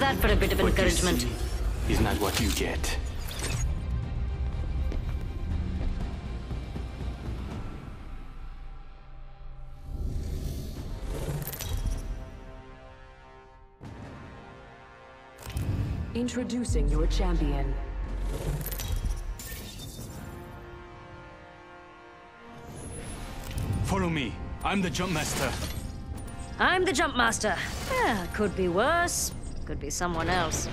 that for a bit of What encouragement? is not what you get. Introducing your champion. Follow me. I'm the jump master. I'm the jump master. Yeah, could be worse. Could be someone else.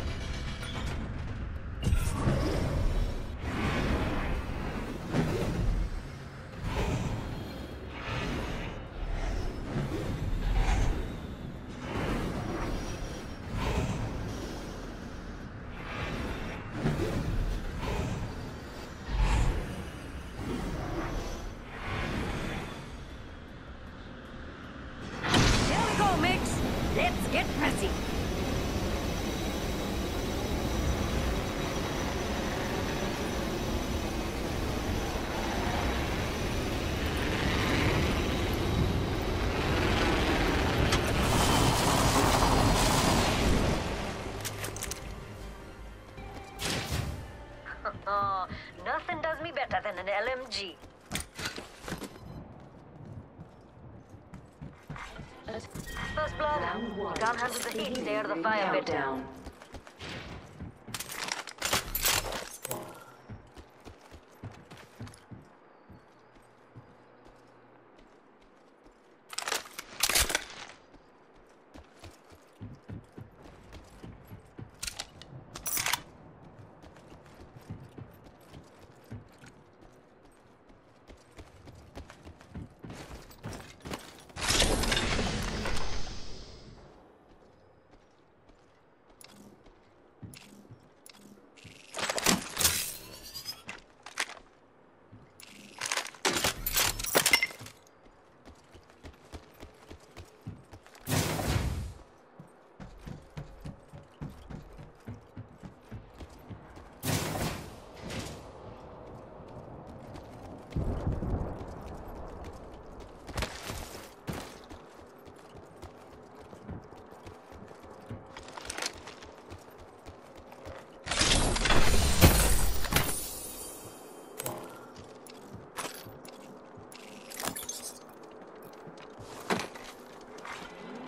Let's get messy. First blood. You can't handle the heat. Out of the fire pit. countdown.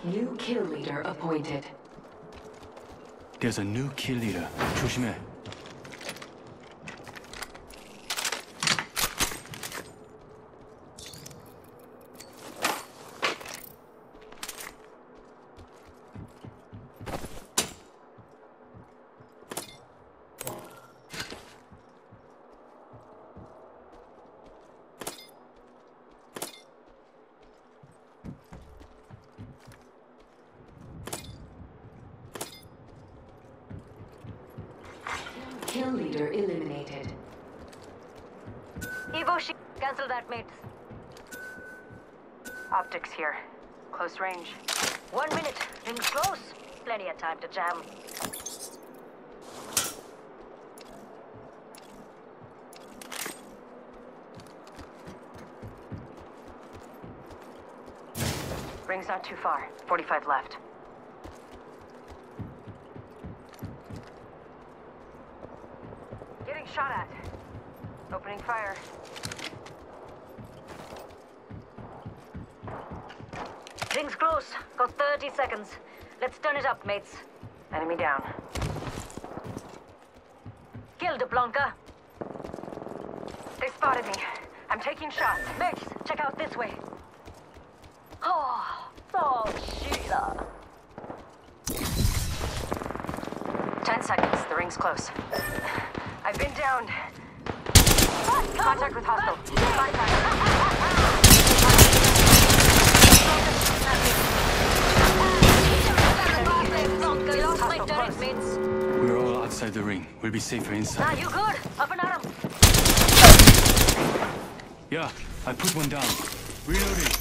New kill leader appointed. There's a new kill leader. 조심해. Leader eliminated. Evo, she cancel that, mates. Optics here. Close range. One minute. Rings close. Plenty of time to jam. Ring's not too far. 45 left. Getting shot at. Opening fire. Rings close. Got 30 seconds. Let's turn it up, mates. Enemy down. Killed Blanca. They spotted me. I'm taking shots. Mates, check out this way. Oh, oh, Sheila. Ten seconds. The ring's close. I've been downed. Contact with hostile. Contact. Blanca, you lost my Hostile turret, close. mates. We're all outside the ring. We'll be safer inside. you good? Up and at 'em. Yeah, I put one down. Reloading.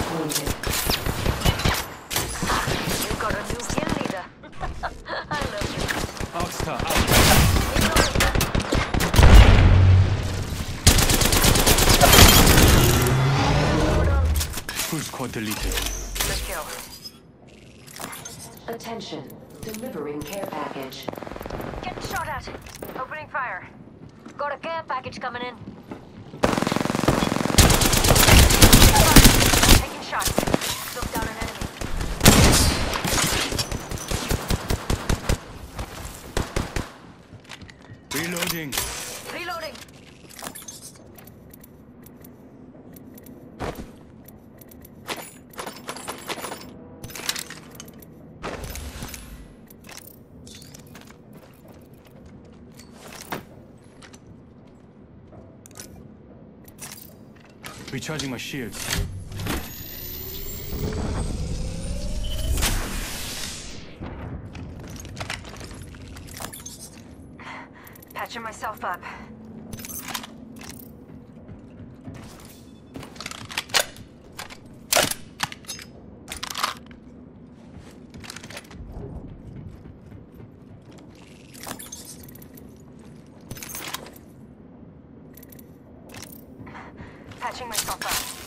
Appointed. We've got a new kill leader. I love you. Outstar. Full squad deleted. Good kill. Attention. Delivering care package. Getting shot at. Opening fire. Got a care package coming in. Taking shots. Took down an enemy. Reloading. Reloading. Recharging my shields. Patching myself up. Patching myself up.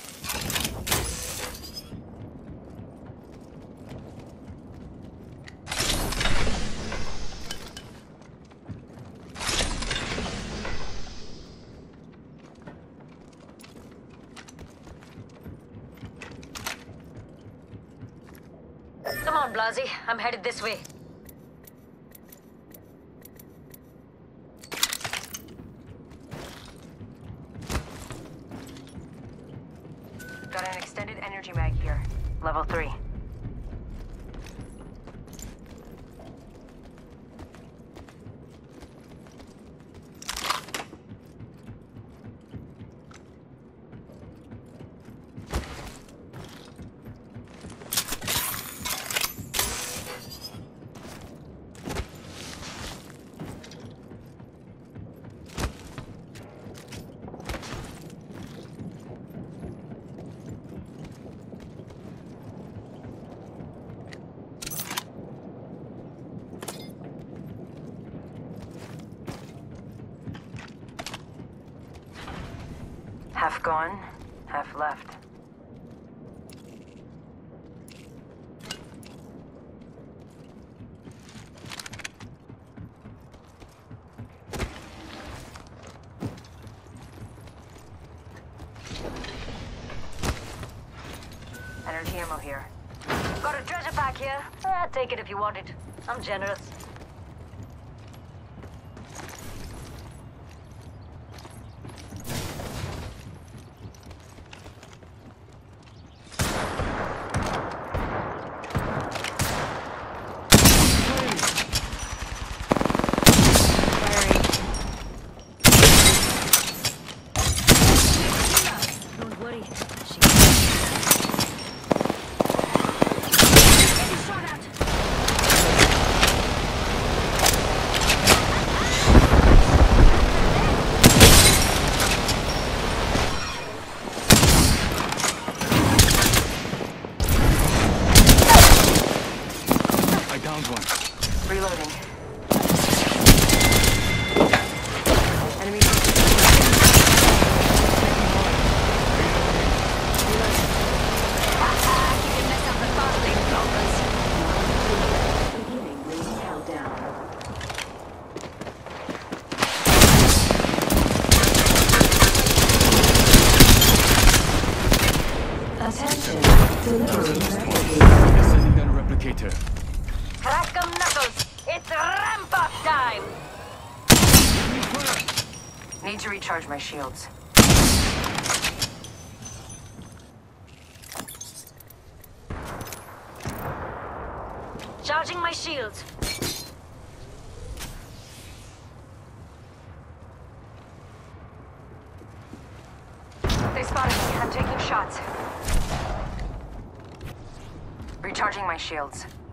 Come on, Blasey. I'm headed this way. Got an extended energy mag here. Level 3. Half gone, half left. Energy ammo here. Got a treasure pack here. Ah, take it if you want it. I'm generous. Don't worry. She... Getting shot at. I downed one. Reloading. Enemy. You mess up the fast lane, blockers. Beginning ring countdown. Attention. Delivering package. Sending down a replicator. Crack 'em knuckles. It's ramp up time. Need to recharge my shields. Charging my shields. They spotted me. I'm taking shots. Recharging my shields. My shields.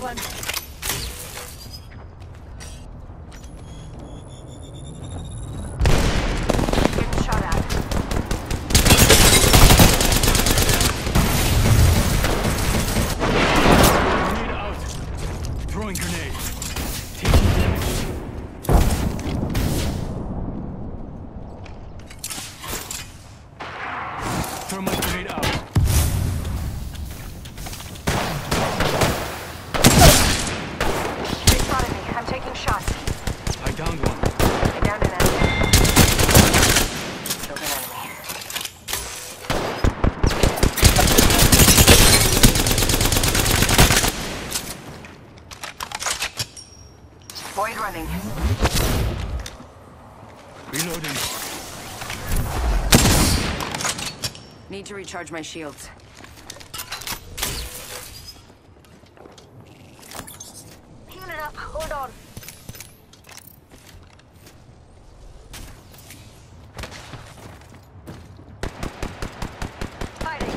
one. Getting shot at. Grenade out. Throwing grenade. Taking damage. Throw my grenade out. They spotted me. I'm taking shots. I downed one. I downed an enemy. Killed an enemy. Void running. Reloading. Need to recharge my shields. Healing up. Hold on. Fighting.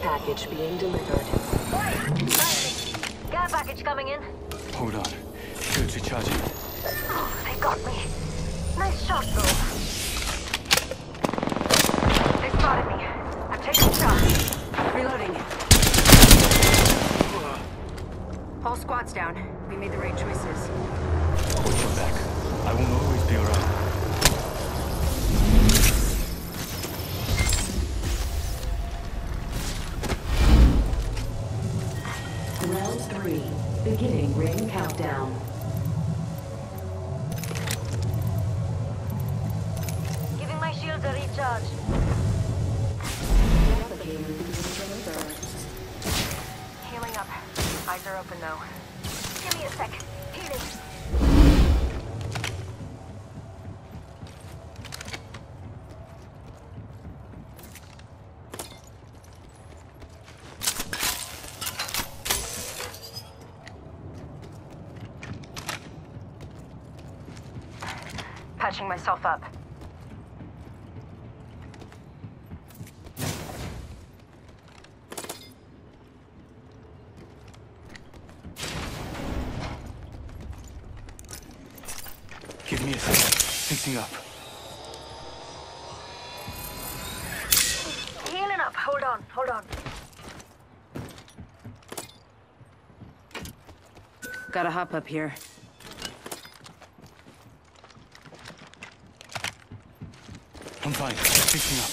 Care package being delivered. Fighting. Care package coming in. Hold on. Shields recharging. Oh, they got me. Nice shot, though. They spotted me. I'm taking shots. Reloading. Whole squad's down. We made the right choices. Watch your back. I won't always be around. Countdown. Giving my shields a recharge. Healing up. Eyes are open though. Give me a sec. Healing. Patching myself up. Give me a second. Fixing up. Healing up. Hold on. Hold on. Gotta hop up here. Fine. Fixing up.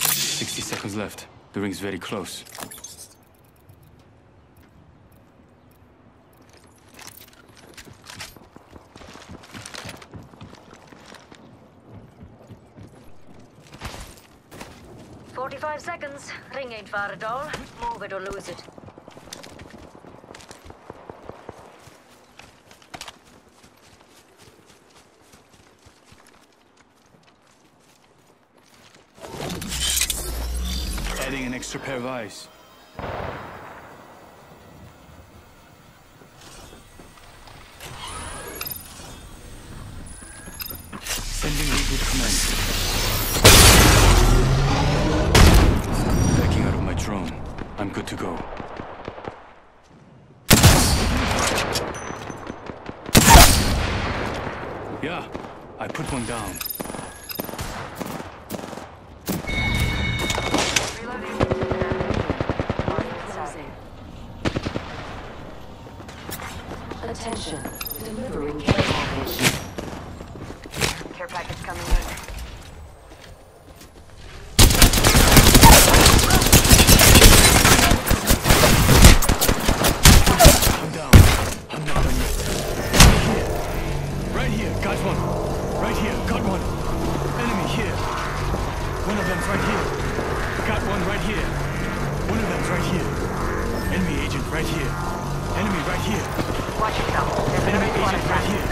60 seconds left. The ring's very close. Forty-five seconds. Ring ain't far at all. Move it or lose it. Adding an extra pair of eyes. Sending reboot command. Out of my drone. I'm good to go. Yeah, I put one down. Got one. Right here. Got one. Enemy here. One of them's right here. Got one right here. One of them's right here. Enemy agent right here. Enemy right here. Watch yourself. There's enemy agent right here.